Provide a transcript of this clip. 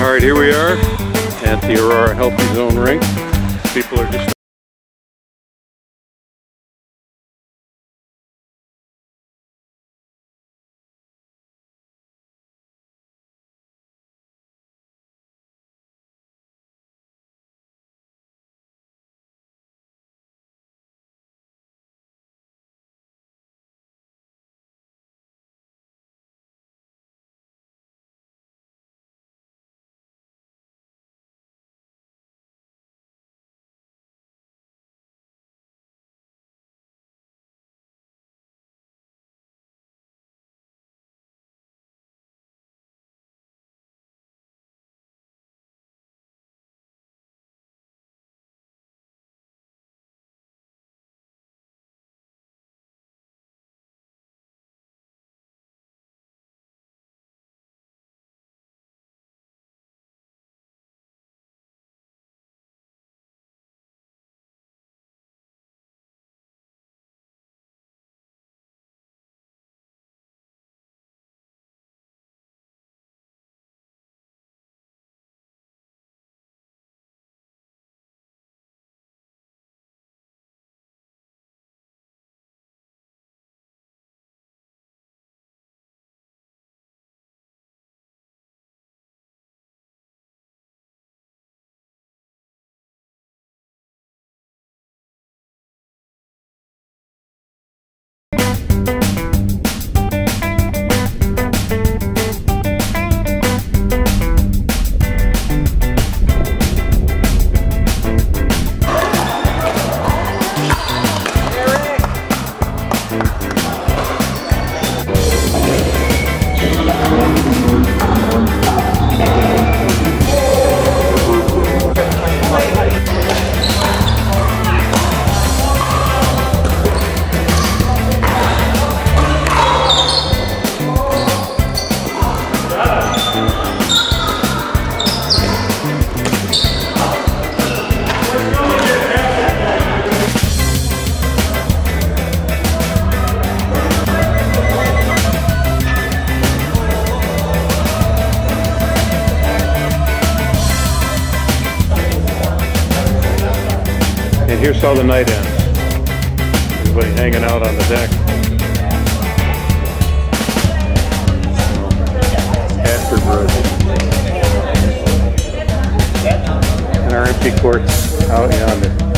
All right, here we are at the Aurora Healthy Zone rink. People are just here's how the night ends. Everybody hanging out on the deck. Afterbird. And our empty courts out yonder.